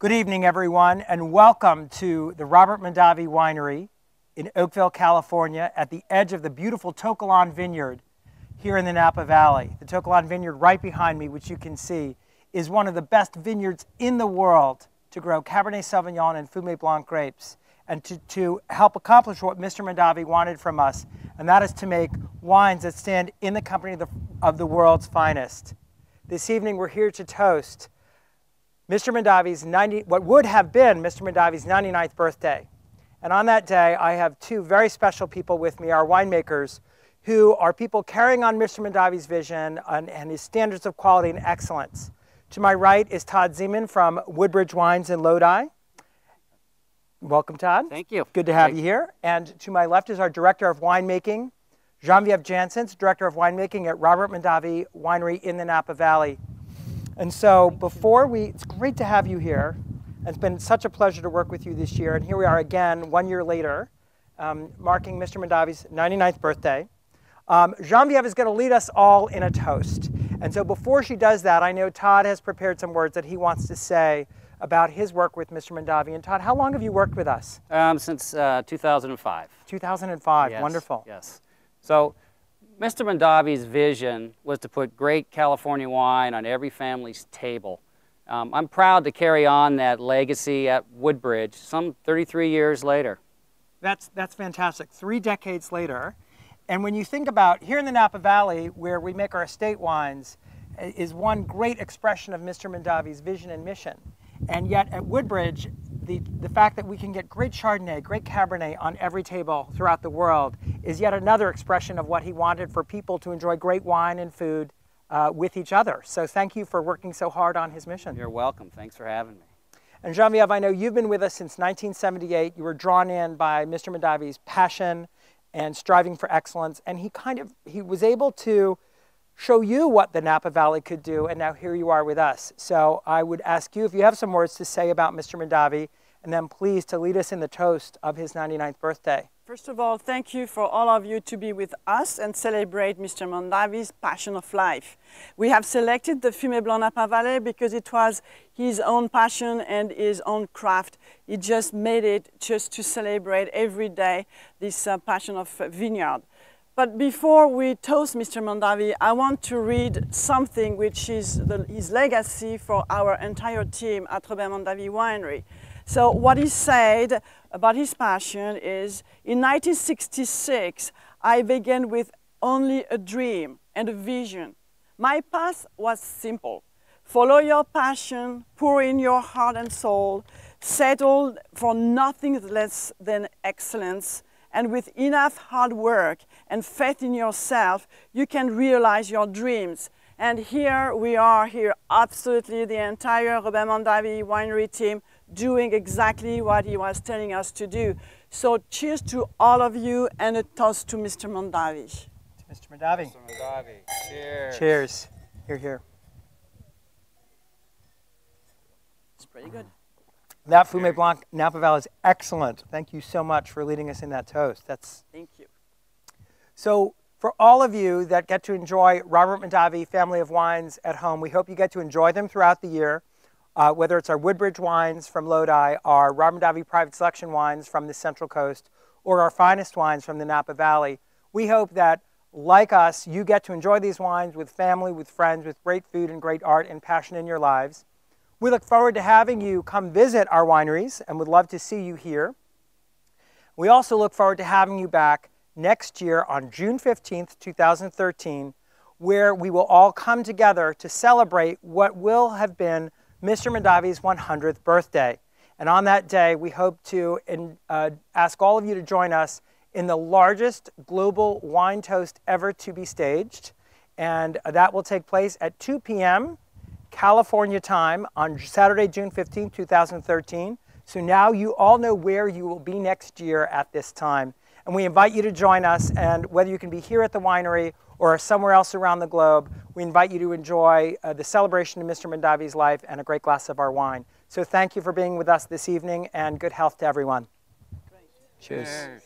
Good evening, everyone, and welcome to the Robert Mondavi Winery in Oakville, California, at the edge of the beautiful To Kalon Vineyard here in the Napa Valley. The To Kalon Vineyard right behind me, which you can see, is one of the best vineyards in the world to grow Cabernet Sauvignon and Fumé Blanc grapes and to, to help accomplish what Mr. Mondavi wanted from us, and that is to make wines that stand in the company of the, of the world's finest. This evening, we're here to toast Mr. Mondavi's 90, what would have been Mr. Mondavi's 99th birthday. And on that day, I have two very special people with me, our winemakers, who are people carrying on Mr. Mondavi's vision and, and his standards of quality and excellence. To my right is Todd Zeman from Woodbridge Wines in Lodi. Welcome, Todd. Thank you. Good to have Thank you here. And to my left is our Director of Winemaking, Genevieve Janssens, Director of Winemaking at Robert Mondavi Winery in the Napa Valley. And so before we, it's great to have you here. It's been such a pleasure to work with you this year. And here we are again, one year later, um, marking Mr. Mondavi's 99th birthday. Um, Genevieve is going to lead us all in a toast. And so before she does that, I know Todd has prepared some words that he wants to say about his work with Mr. Mondavi. And Todd, how long have you worked with us? Um, since uh, 2005. 2005, yes, wonderful. Yes. So Mr. Mondavi's vision was to put great California wine on every family's table. Um, I'm proud to carry on that legacy at Woodbridge some 33 years later. That's, that's fantastic. Three decades later. And when you think about here in the Napa Valley, where we make our estate wines, is one great expression of Mr. Mondavi's vision and mission. And yet at Woodbridge, the, the fact that we can get great Chardonnay, great Cabernet on every table throughout the world is yet another expression of what he wanted for people to enjoy great wine and food uh, with each other. So thank you for working so hard on his mission. You're welcome. Thanks for having me. And Genevieve, I know you've been with us since 1978. You were drawn in by Mr. Mondavi's passion and striving for excellence, and he kind of he was able to show you what the Napa Valley could do, and now here you are with us. So I would ask you if you have some words to say about Mr. Mondavi, and then please to lead us in the toast of his 99th birthday. First of all, thank you for all of you to be with us and celebrate Mr. Mondavi's passion of life. We have selected the Fumé Blanc Napa Valley because it was his own passion and his own craft. He just made it just to celebrate every day this uh, passion of vineyard. But before we toast Mr. Mondavi, I want to read something which is the, his legacy for our entire team at Robert Mondavi Winery. So what he said about his passion is, in 1966, I began with only a dream and a vision. My path was simple. Follow your passion, pour in your heart and soul, settle for nothing less than excellence, and with enough hard work and faith in yourself, you can realize your dreams. And here we are here, absolutely the entire Robert Mondavi winery team doing exactly what he was telling us to do. So cheers to all of you and a toast to Mr. Mondavi. To Mr. Mondavi. Mr. Mondavi. Cheers. Cheers. Here, here. It's pretty good. That Fumé Blanc Napa Valley is excellent. Thank you so much for leading us in that toast. That's Thank you. So for all of you that get to enjoy Robert Mondavi family of wines at home, we hope you get to enjoy them throughout the year. Uh, whether it's our Woodbridge wines from Lodi, our Robert Mondavi private selection wines from the Central Coast, or our finest wines from the Napa Valley, we hope that, like us, you get to enjoy these wines with family, with friends, with great food and great art and passion in your lives. We look forward to having you come visit our wineries and would love to see you here. We also look forward to having you back next year on June 15th, 2013, where we will all come together to celebrate what will have been Mr. Mondavi's 100th birthday. And on that day, we hope to uh, ask all of you to join us in the largest global wine toast ever to be staged. And that will take place at 2 p.m. California time on Saturday, June 15, 2013. So now you all know where you will be next year at this time. And we invite you to join us. And whether you can be here at the winery or somewhere else around the globe, we invite you to enjoy uh, the celebration of Mr. Mondavi's life and a great glass of our wine. So thank you for being with us this evening and good health to everyone. Cheers. Cheers.